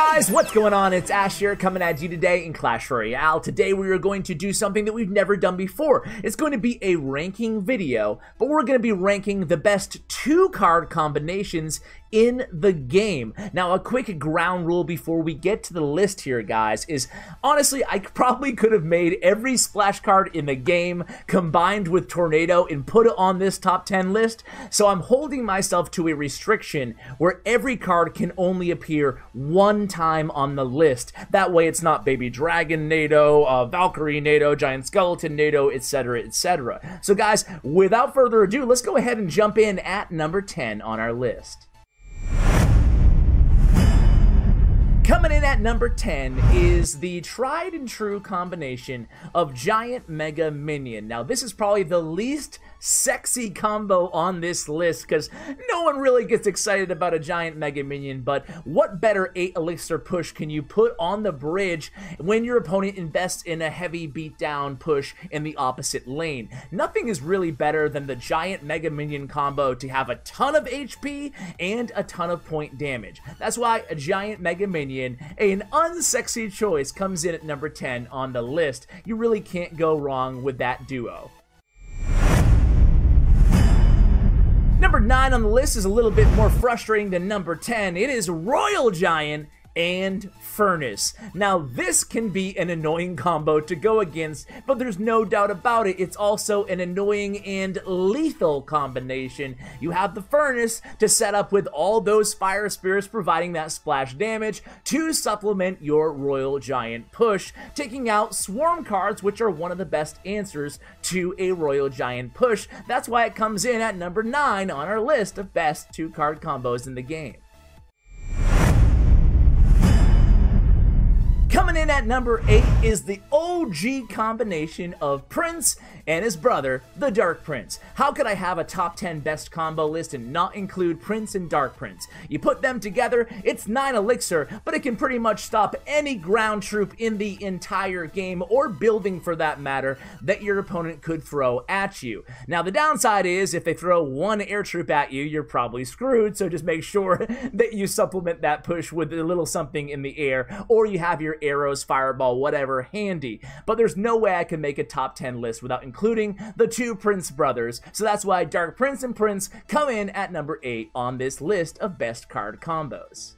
guys, what's going on? It's Ash here coming at you today in Clash Royale. Today we are going to do something that we've never done before. It's going to be a ranking video, but we're going to be ranking the best two card combinations in the game. Now, a quick ground rule before we get to the list here, guys, is honestly, I probably could have made every splash card in the game combined with Tornado and put it on this top 10 list. So I'm holding myself to a restriction where every card can only appear one time on the list. That way it's not Baby Dragon Nado, uh, Valkyrie Nado, Giant Skeleton Nado, etc., etc. So guys, without further ado, let's go ahead and jump in at number 10 on our list. Coming in at number 10 is the tried and true combination of Giant Mega Minion. Now, this is probably the least sexy combo on this list because no one really gets excited about a giant Mega Minion, but what better 8 Elixir push can you put on the bridge when your opponent invests in a heavy beatdown push in the opposite lane? Nothing is really better than the giant Mega Minion combo to have a ton of HP and a ton of point damage. That's why a giant Mega Minion, an unsexy choice, comes in at number 10 on the list. You really can't go wrong with that duo. Number 9 on the list is a little bit more frustrating than number 10. It is Royal Giant and Furnace. Now, this can be an annoying combo to go against, but there's no doubt about it, it's also an annoying and lethal combination. You have the Furnace to set up with all those Fire Spirits providing that splash damage to supplement your Royal Giant push, taking out Swarm cards, which are one of the best answers to a Royal Giant push. That's why it comes in at number 9 on our list of best two card combos in the game. At number 8 is the OG combination of Prince and his brother, the Dark Prince. How could I have a top 10 best combo list and not include Prince and Dark Prince? You put them together, it's 9 Elixir, but it can pretty much stop any ground troop in the entire game, or building for that matter, that your opponent could throw at you. Now the downside is, if they throw one air troop at you, you're probably screwed, so just make sure that you supplement that push with a little something in the air, or you have your arrows, fireball, whatever handy. But there's no way I can make a top 10 list without including the two Prince brothers. So that's why Dark Prince and Prince come in at number 8 on this list of best card combos.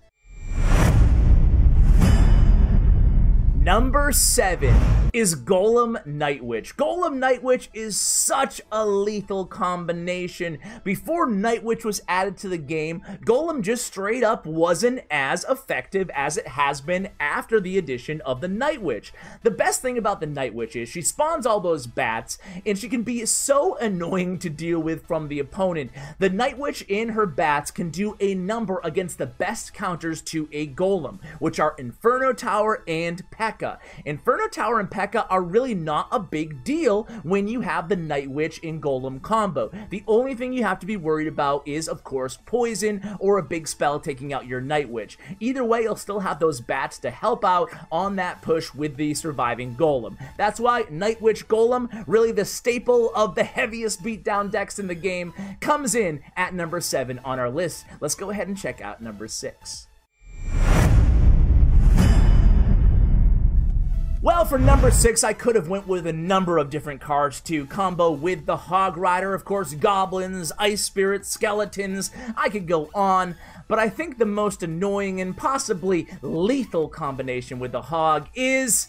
Number seven is Golem Night Witch. Golem Night Witch is such a lethal combination. Before Night Witch was added to the game, Golem just straight up wasn't as effective as it has been after the addition of the Night Witch. The best thing about the Night Witch is she spawns all those bats, and she can be so annoying to deal with from the opponent. The Night Witch in her bats can do a number against the best counters to a Golem, which are Inferno Tower and Pack P.E.K.K.A. Inferno Tower and P.E.K.K.A. are really not a big deal when you have the Night Witch in Golem combo. The only thing you have to be worried about is, of course, poison or a big spell taking out your Night Witch. Either way, you'll still have those bats to help out on that push with the surviving Golem. That's why Night Witch Golem, really the staple of the heaviest beatdown decks in the game, comes in at number 7 on our list. Let's go ahead and check out number 6. Well, for number six, I could have went with a number of different cards to combo with the Hog Rider, of course, goblins, ice spirits, skeletons. I could go on, but I think the most annoying and possibly lethal combination with the Hog is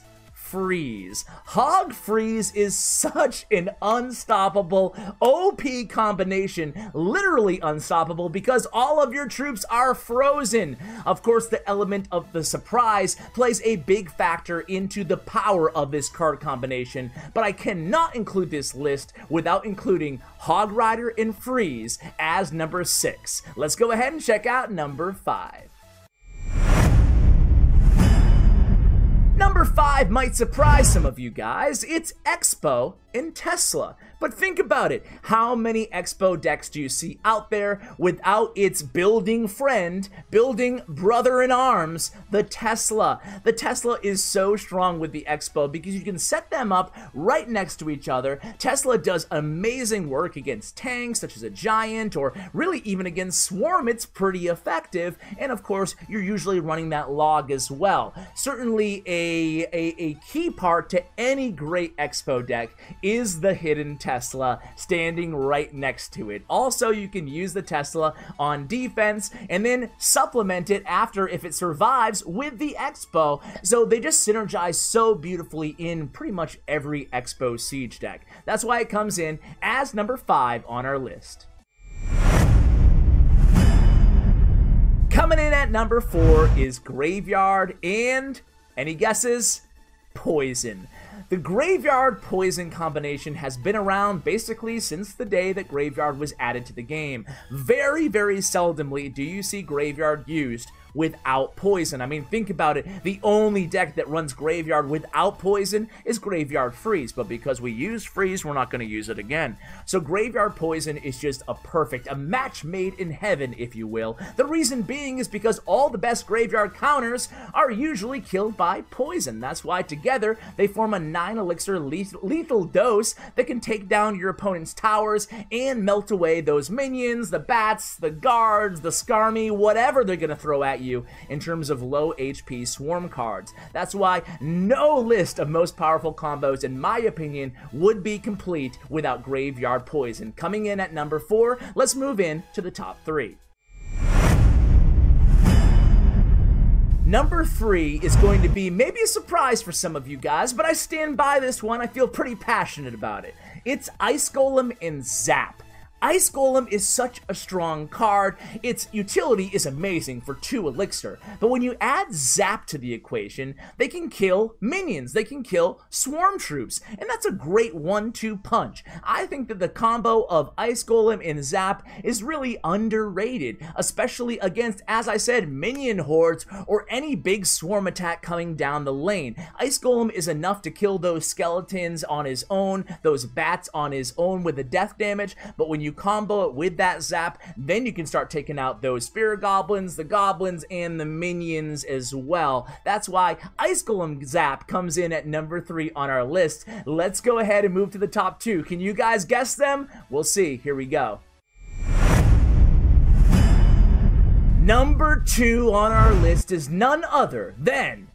Freeze. Hog Freeze is such an unstoppable OP combination, literally unstoppable because all of your troops are frozen. Of course, the element of the surprise plays a big factor into the power of this card combination, but I cannot include this list without including Hog Rider and Freeze as number 6. Let's go ahead and check out number 5. Number 5 might surprise some of you guys. It's X-Bow in Tesla. But think about it. How many X-Bow decks do you see out there without its building friend, building brother in arms, the Tesla? The Tesla is so strong with the X-Bow because you can set them up right next to each other. Tesla does amazing work against tanks such as a Giant or really even against Swarm. It's pretty effective. And of course, you're usually running that log as well. Certainly a, a, a key part to any great X-Bow deck is the hidden Tesla standing right next to it. Also, you can use the Tesla on defense and then supplement it after if it survives with the X-Bow. So they just synergize so beautifully in pretty much every X-Bow Siege deck. That's why it comes in as number 5 on our list. Coming in at number 4 is Graveyard and, any guesses? Poison. The Graveyard Poison combination has been around basically since the day that Graveyard was added to the game. Very, very seldomly do you see Graveyard used without poison. I mean, think about it. The only deck that runs Graveyard without poison is Graveyard Freeze, but because we use Freeze, we're not going to use it again. So Graveyard Poison is just a perfect, a match made in heaven, if you will. The reason being is because all the best Graveyard counters are usually killed by poison. That's why together they form a 9 elixir lethal dose that can take down your opponent's towers and melt away those minions, the bats, the guards, the Skarmy, whatever they're going to throw at you you in terms of low HP swarm cards. That's why no list of most powerful combos, in my opinion, would be complete without Graveyard Poison. Coming in at number 4, let's move in to the top 3. Number three is going to be maybe a surprise for some of you guys, but I stand by this one. I feel pretty passionate about it. It's Ice Golem and Zap. Ice Golem is such a strong card. Its utility is amazing for 2 Elixir, but when you add Zap to the equation, they can kill minions, they can kill swarm troops, and that's a great 1-2 punch. I think that the combo of Ice Golem and Zap is really underrated, especially against, as I said, minion hordes or any big swarm attack coming down the lane. Ice Golem is enough to kill those skeletons on his own, those bats on his own with the death damage, but when you combo it with that zap, then you can start taking out those spirit goblins, the goblins, and the minions as well. That's why Ice Golem Zap comes in at number three on our list. Let's go ahead and move to the top two. Can you guys guess them? We'll see. Here we go. Number two on our list is none other than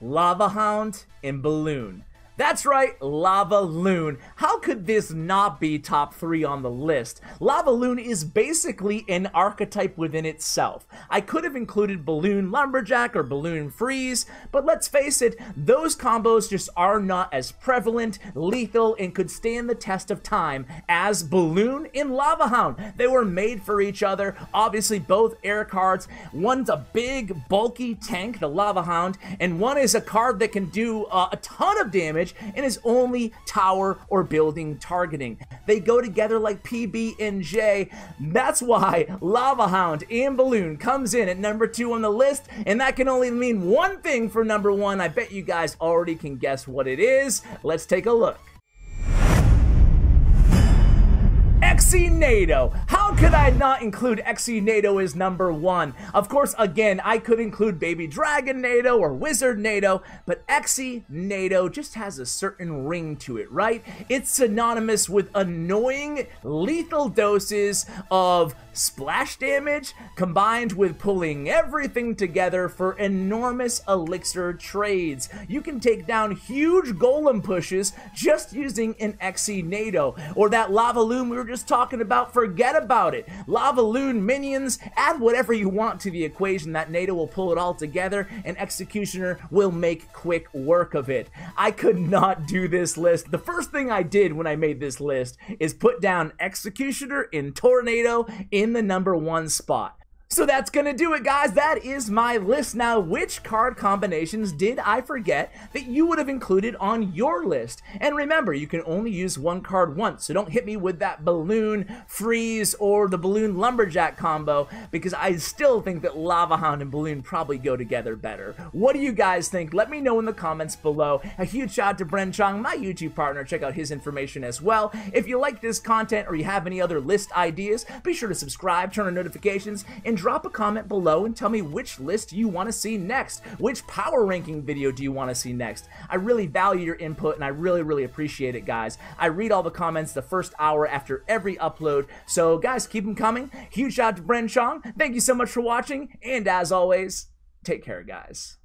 Lava Hound and Balloon. That's right, Lava Loon. How could this not be top three on the list? Lava Loon is basically an archetype within itself. I could have included Balloon Lumberjack or Balloon Freeze, but let's face it, those combos just are not as prevalent, lethal, and could stand the test of time as Balloon and Lava Hound. They were made for each other, obviously both air cards. One's a big, bulky tank, the Lava Hound, and one is a card that can do uh, a ton of damage damage and is only tower or building targeting. They go together like PB and J. That's why Lava Hound and Balloon comes in at number two on the list, and that can only mean one thing for number one. I bet you guys already can guess what it is. Let's take a look. Exinado. How could I not include Exinado as number one? Of course, again, I could include Baby Dragon Nado or Wizard Nado, but Exinado just has a certain ring to it, right? It's synonymous with annoying, lethal doses of splash damage combined with pulling everything together for enormous elixir trades. You can take down huge golem pushes just using an Exinado or that lava loon we were just talking about, forget about it. Lava loon minions, add whatever you want to the equation. That Nado will pull it all together and Executioner will make quick work of it. I could not do this list. The first thing I did when I made this list is put down Executioner in Tornado in the number one spot. So that's gonna do it, guys. That is my list. Now, which card combinations did I forget that you would have included on your list? And remember, you can only use one card once, so don't hit me with that balloon freeze or the balloon lumberjack combo because I still think that Lava Hound and balloon probably go together better. What do you guys think? Let me know in the comments below. A huge shout out to Bren Chong, my YouTube partner. Check out his information as well. If you like this content or you have any other list ideas, be sure to subscribe, turn on notifications, drop a comment below and tell me which list you want to see next. Which power ranking video do you want to see next? I really value your input and I really, really appreciate it, guys. I read all the comments the first hour after every upload. So, guys, keep them coming. Huge shout out to Bren Chong. Thank you so much for watching. And as always, take care, guys.